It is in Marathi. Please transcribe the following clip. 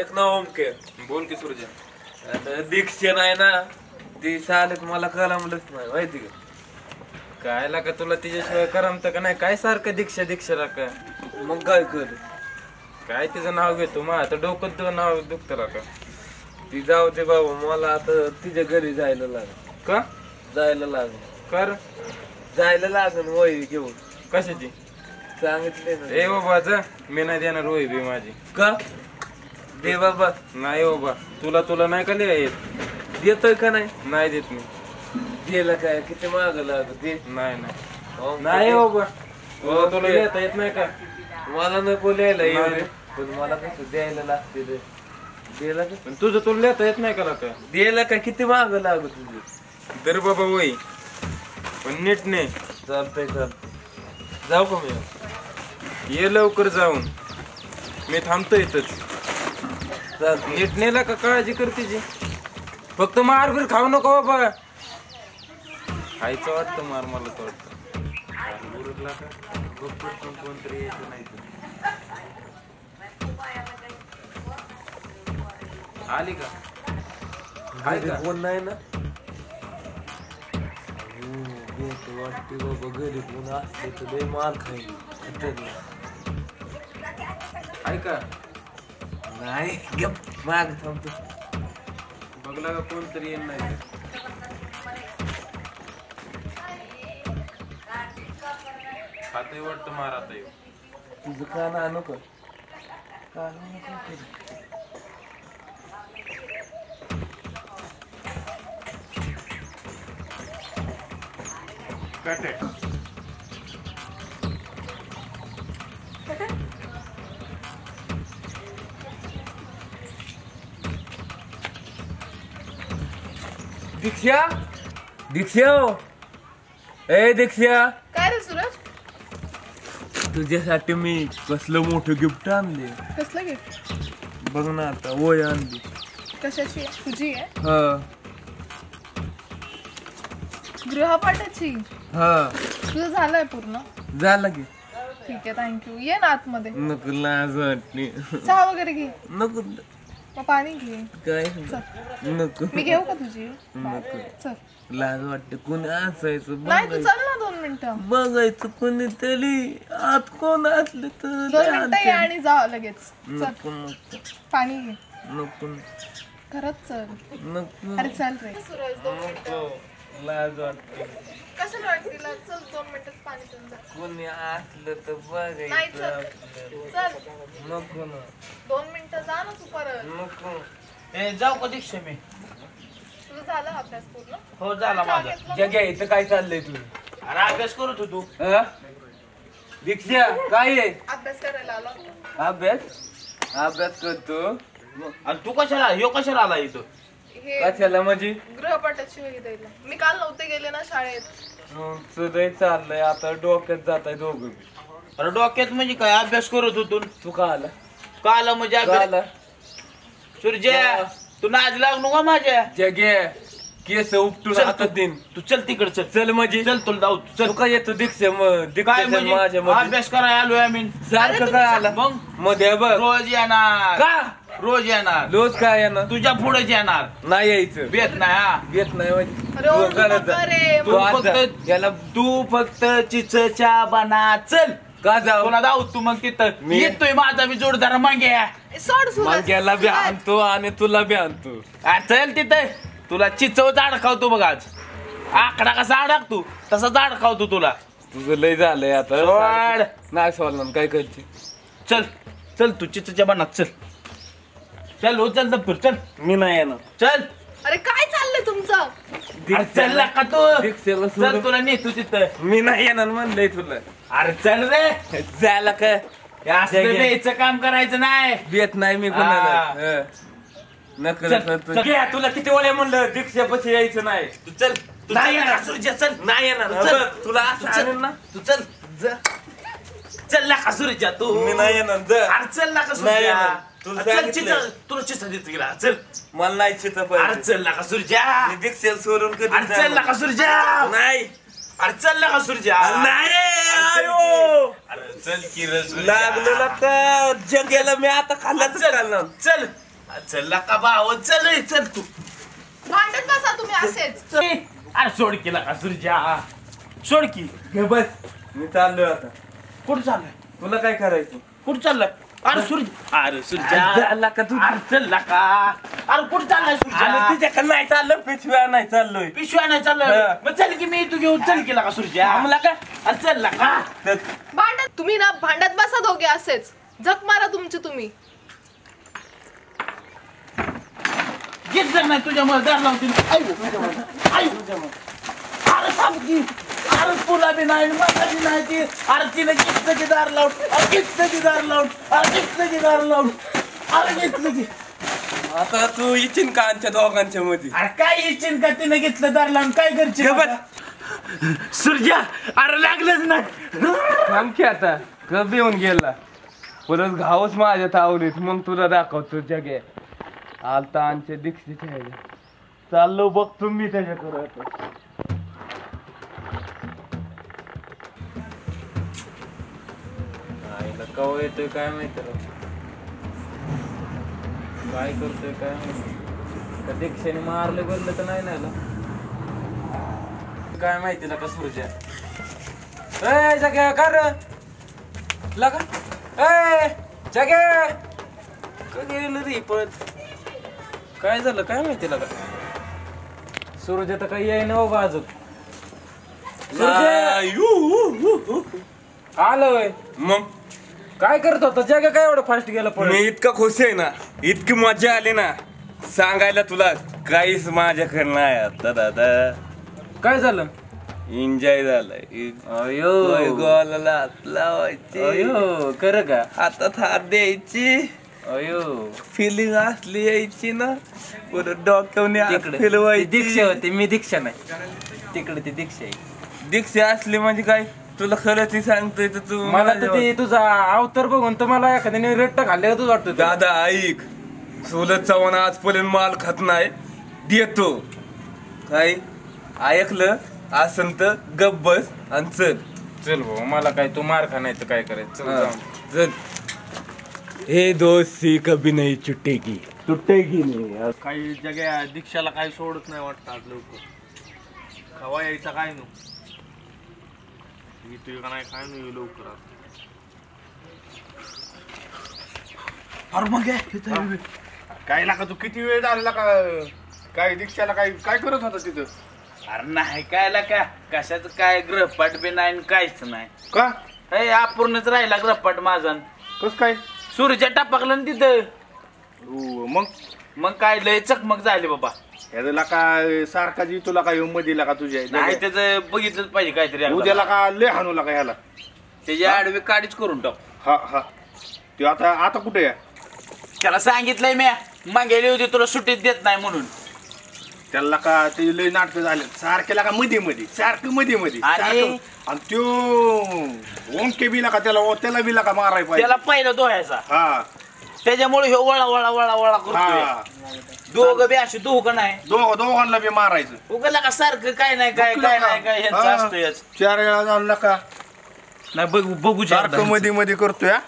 ऐक ना ओमके बोल की सूर्य आता दीक्षा नाही ना ती चालत मला कळमलंच नाही माहिती का? काय लागा तुला तिच्याशिवाय करमत का नाही? काय सारखं दीक्षा दीक्षा का? मग काय कर? काय तिचं नाव घेतो? मग आता डोकं तुझं नाव दुखतं का? ती जाऊ दे बाबा मला आता तिच्या घरी जायला लागल. का? जायला लागल. कर. जायला लागल वय घेऊन. कशाची? सांगितले ए बाबा जा. मी नाही देणार होय बी माझी. का? दे बाबा. नाही बाबा. तुला तुला नाही का लिहा येत? देतोय का नाही? नाही देत मी. दिलं काय? किती माग लागत दे. नाही नाही. हो, नाही बाबा. तुला तुला ओके. लिहिता येत नाही का? मला नको लिहायला नाही. पण मला कसं द्यायला लागते रे. का? पण तुझं तुला लिहिता येत नाही का का द्यायला काय किती माग लागत तुझे? तर बाबा वय. पण नीट ने. चालतंय चालतंय. जाऊ का मी? ये लवकर जाऊन. मी थांबतो इथंच. नीट नेला का काळजी कर तिची फक्त मार बीर खाऊ नको बाबा खायचं वाटतं मार मला तर वाटतं उरकला का? पटकन कोणतरी यायचं नाही. आली का आहे का? कोण नाही ना वाटते बाबा घरी कोण असले तर लय मार खाईल खतरनाक. नाही गप माग थांबतो बघला का कोणतरी येईल नाही तर. खातंय वाटतं मार आता येऊ तुझं कान आणू का कान नको करू. कटे दीक्षा? दीक्षा हो. ए दीक्षा. काय रे सूरज? तुझ्यासाठी मी कसलं मोठं गिफ्ट आणले कसलं गिफ्ट बघ ना आता वय आणली. कशाची? तुझी आहे? हा. गृहपाठाची. हा. तुझं झालंय पूर्ण? झालं की. ठीक आहे थँक्यू ये ना आतमध्ये. नको लाज वाटली. चहा वगैरे घे. नको. मग पाणी घे. काय? चल. नको. मी घेऊ का तुझी? नको. चल. लाज वाटते. कोणी असायचं नाही तू बघायचं. चल ना दोन मिनिटं. बघायचं कोणीतरी. आत कोण असले तर दोन मिनिटं ये आणि जा लगेच. चल. नको नको. पाणी घे. नको. खरंच चल. नको. अरे चल रे. सूरज दोन मिनिटं. नको लाज वाटते कशाला वाटते चल दोन मिनिटात पाणी पिऊन जा. कोणी असलं तर नाही बघायचं चल. आपल्याला. चल नको ना. दोन मिनिटं जा ना तू परत. नको. ए जाऊ का दीक्षा मी? तुझं झालं अभ्यास पूर्ण? हो झाला माझा? जग्या इथं काय चाललंय तू अरे अभ्यास करत होतो? दीक्षा काय आहे? अभ्यास करायला आला. अभ्यास? अभ्यास करतो. आणि तू कशाला ह्यो कशाला आला इथं? हे कशाला म्हणजे? गृहपाठाची वही द्यायला. मी काल नव्हते गेले ना शाळेत. तुझं चाललंय आता डोक्यात जात आहे दोघं बी. अरे डोक्यात म्हणजे काय? अभ्यास करत होतो. तू का आला? का आला म्हणजे का अभ्यास आला? सूर्या तू नाच लागू का माझ्या. जगे केस उपटून चल हातात तू. देईन. तू चल तिकडे चल. चल म्हणजे? चल तुला जाऊ तू चल. का येतो दीक्षा मग काय दीक्षा म्हणजे? माझ्या मध्ये अभ्यास करायला आलोय आम्ही. सारखं काय आला? मग? मध्ये बघ. रोज येणार. का? रोज येणार. रोज काय येणार? तुझ्या पुढेच येणार. नाही यायचं. बेत नाही हा. घेत नाही म्हणजे अरे तू ओरडू करत जा. नका रे. तू तू आज जा. फक्त- याला तू फक्त चिचच्या बना चल. का जाऊ तुला जाऊ तू मग तिथं. मी- येतोय माझा मी जोडदार मागे सोड सूरज बी आणतो आणि तुला बी आणतो. चल तिथं. तुला चिचव झाड खावतो बघ आज. आकडा कसा अडकतो तसा झाड खावतो तुला. तुझं लय झालंय आता. सोड. नाही सोडणार काय करते चल चल तू चिचच्या बनात चल. चल हो चल दप्तर चल. मी नाही येणार. चल. अरे काय चाललंय तुमचं? अरे चल का तू? दीक्षेला चल सोडून तुला नेतो तिथं. मी नाही येणार म्हणलंय तुला. अरे चल रे. जायला काय हे असलं जगे. द्यायचं काम करायचं नाही. येत नाही मी हा. कोणाला चल, चल. तुला किती वेळा म्हणलं दीक्षापाशी यायचं नाही. तू चल तू नाही चल येणार. ना, सूर्या, चल. नाही येणार. चल. बघ, तुला असं तू चल. आणीन ना. तू चल. जा. चल ना का सूर्या तू. मी नाही येणार जा. अरे चल ना का नाही येणार. तुला चल सांगितलंय. चिचा तुला चिचा देतो गेला चल. मला नाही चिता अरे पाहिजे चल ना का सूर्या मी दीक्षेला सोडून कधी अरे चल ना का सूर्या नाही. अरे चल ना का सूर्या नाही चल आयो. अरे चल की रे सूर्या. लागलेला का जगेला मी आता खाल्ल्याच चल खाल्लं चल. चल लका भाव. चल रे, चल तू. भांडत बसा तुम्ही असेच. चल. अरे सोड का सुरजा. सोड की. घे बस मी चाललोय आता. कुठं चाललाय? तुला काय करायचं? कुठं चाललाय? अरे सूर्य अरे सुरजा झाला का तू अरे चल लका अरे कुठं चाललाय आलं सुरजा तुझ्याकडे नाही चाललं पिशव्या नाही चाललोय. पिशव्या नाही चाललं हा. मग चल की मी तू घेऊन चल केला का सुरजा. आम्हाला काय अरे चल लका भांडत तुम्ही ना भांडत बसा दोघे असेच. झक मारा तुमची तुम्ही. घेत जर नाही तुझ्यामुळे दार लावतील. आयु आयु अरे थांब की. अरे तुला बी नाही मला बी नाही ती. अरे तिने घेतलं की दार लावून अरे घेतलं की दार लावून अरे घेतलं की दार लावून. अरे घेतलं की आता तू इचिन का आमच्या दोघांच्या मध्ये अरे काय इच्छिन का तिने घेतलं दार लावून? काय करशील गबत. आता? सुरजा अरे लागलंच नाही. थांब की आता. कब येऊन गेला. परत घावच माझ्या तावलीत मग तुला दाखवतो जगे. आलता आमच्या दीक्षित चाललो बघतो मी त्याच्याकडे आता. आईला कवा येतोय काय माहिती. काय करतोय काय माहिती का दीक्षेने मारले बोललं तर नाही ना. काय माहिती ना का सुरजा ए जग्या कर! लगा ए जग्या का गेलं रे पळत? काय झालं? काय माहिती लगा सूर्य तर काही येईना बाबा अजून. सूर्य आलोय मग? काय करत होता? जग काय एवढं फास्ट गेलं मी पळत इतका खुश आहे ना इतकी मजा आली ना सांगायला तुला काहीच माझ्याकडे नाही आता दादा काय झालं? एन्जॉय अयो. गोलाला हात लावायची. अयो कर का? हातात हात द्यायची. अयो. फिलिंग असली यायची ना परत तिकडे. ती फिरवायची. दीक्षा होती मी दीक्षा नाही. तिकडे ती दीक्षा आहे. दीक्षा असली म्हणजे काय? तुला खरंच ही सांगतोय तर तू मला तर ते तुझा अवतार बघून तर मला एखाद्याने रट्ट खाल्ले तुझ वाटतं ते. दादा ऐक. सोलत चव्हाण आजपर्यंत माल खात नाही. देतो. काय? ऐकलं? असन तर गप बस आणि चल. चल भाऊ मला काय तू मार खा नाही तर काय करायचं? चल हा, जाऊ. चल. हे दोस्ती कभी नाही छुटेगी तुटेगी नाही. काही जग्या दीक्षाला काही सोडत नाही वाटतं आज लवकर. खवा यायचा काय नो? येतोय का नाही काय नाही लवकर आता. अरे मग काय काय लाका तू किती वेळ झाला का काय दीक्षाला काय काय करत होता तिथं? अरे नाही काय का कशाच काय ग्रहपाठ बी नाही आणि काहीच नाही. का? हे अपूर्णच राहिला ग्रहपाठ माझा. कस काय? सूर्य टापकलं ना तिथं. उ, मग? मग काय लय चकमक झाली बाबा. ह्याला का सारखा जी तुला काय मध्ये का तुझ्या? नाही त्याचं बघितलंच पाहिजे काहीतरी. उद्याला का लय हाणू लागा ह्याला? त्याची आडवी काढीच करून टाक. हा हा. ते आता आता कुठे आहे? त्याला सांगितलंय मी मागेली होती तुला सुट्टीत देत नाही म्हणून. त्याला का ते लय नाटक झाले. सारखेला का मध्ये मध्ये सारखं मध्ये मध्ये आणि- सारखं. आणि त्यो ओंके बिला का त्याला त्याला बिला का माराय पाहिजे. त्याला पहिला दोहायचा. हा. त्याच्यामुळे ह्यो वळा वळा वळा वळा करतोय. हा दोघं बी असे दोघं नाही. दोघ दोघांना बी मारायचं. उगाला का सारखं काय नाही काय काय नाही काय ह्यांचं हा. चार वेळा झाला का नाही बघू बघू सारखं मध्ये मध्ये करतोय हा.